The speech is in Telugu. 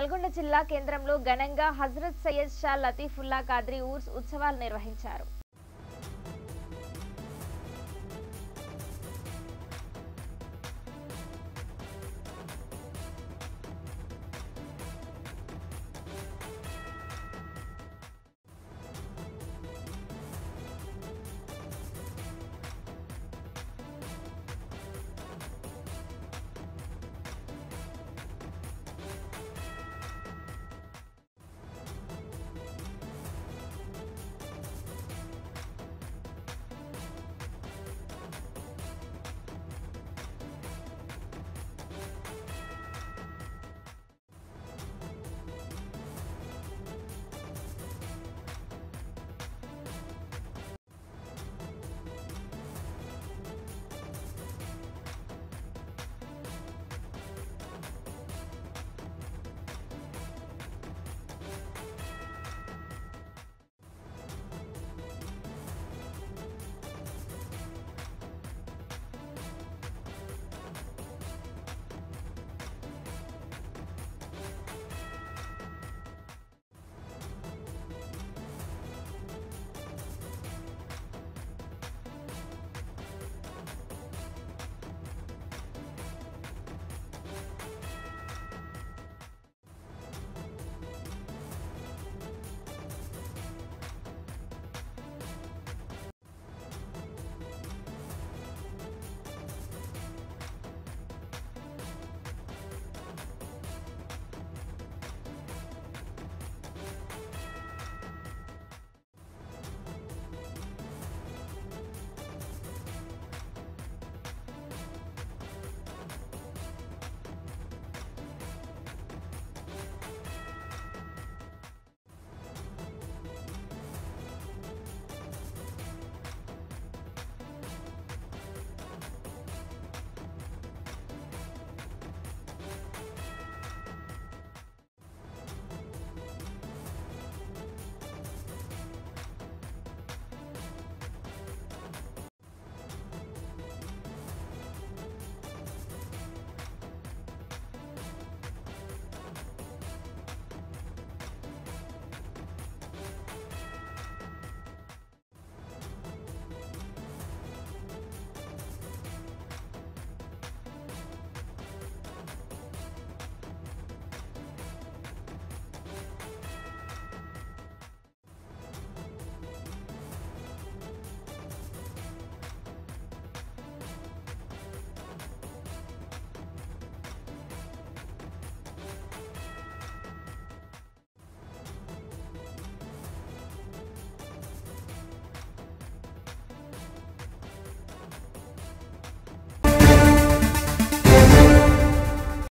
నల్గొండ జిల్లా కేంద్రంలో ఘనంగా హజరత్ సయ్యద్ షా లతీఫుల్లా కాద్రి ఊర్స్ ఉత్సవాలు నిర్వహించారు.